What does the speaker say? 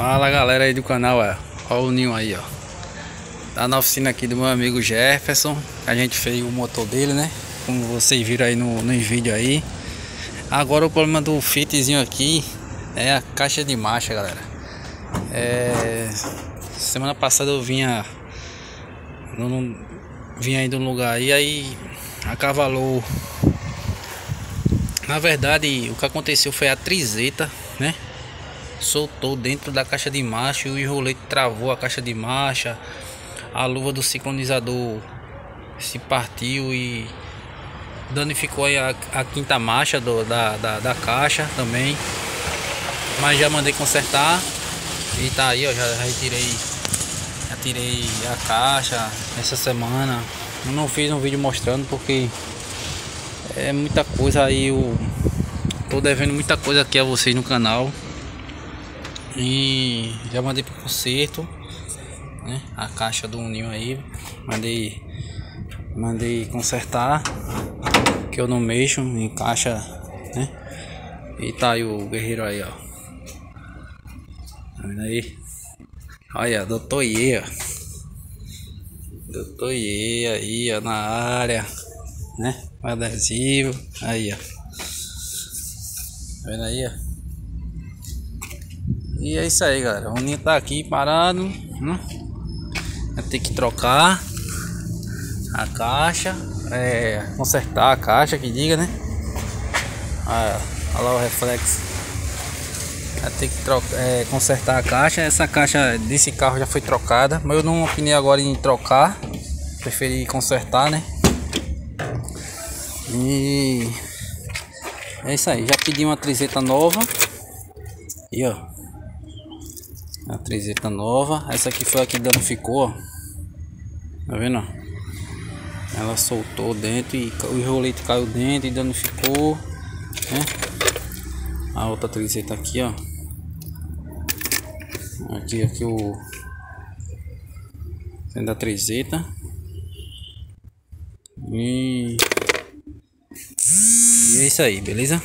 Fala galera aí do canal, ó. Olha o ninho aí, ó. Tá na oficina aqui do meu amigo Jefferson. A gente fez o motor dele, né? Como vocês viram aí no, no vídeo aí. Agora o problema do fitzinho aqui é a caixa de marcha, galera. É... Semana passada eu vinha... Não, vinha aí de um lugar aí, aí acavalou... Na verdade, o que aconteceu foi a trizeta, né? Soltou dentro da caixa de marcha e o enrolete travou a caixa de marcha. A luva do sincronizador se partiu e danificou a, a quinta marcha do, da, da, da, caixa também. Mas já mandei consertar e tá aí, ó, já, retirei, já tirei a caixa essa semana. Eu não fiz um vídeo mostrando porque é muita coisa aí. Eu tô devendo muita coisa aqui a vocês no canal. E já mandei pro conserto, né? A caixa do ninho aí, mandei mandei consertar, que eu não mexo em caixa, né? E tá aí o guerreiro aí, ó. Tá vendo aí? Olha, doutor Iê, ó. Doutor Iê aí, ó, na área, né? Adesivo, aí, ó. Tá vendo aí, ó? E é isso aí, galera. O ninho tá aqui parado. Né? Vai ter que trocar a caixa. É, consertar a caixa, que diga, né? Ah, olha lá o reflexo. Vai ter que trocar, é, consertar a caixa. Essa caixa desse carro já foi trocada. Mas eu não opinei agora em trocar. Preferi consertar, né? E é isso aí. Já pedi uma trizeta nova. E ó, a trizeta nova. Essa aqui foi a que danificou, ó. Tá vendo? Ela soltou dentro e o enrolete caiu dentro e danificou, né? A outra trizeta aqui, ó. Aqui, aqui o sendo da trizeta. E... e é isso aí, beleza?